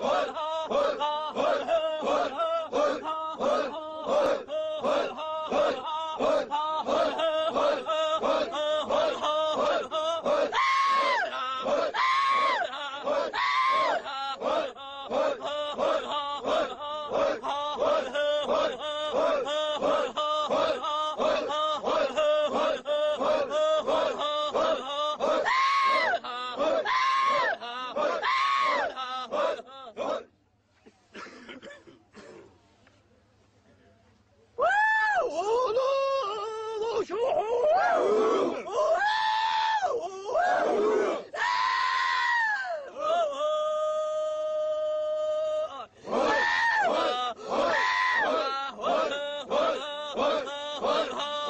嘿嘿嘿嘿 What?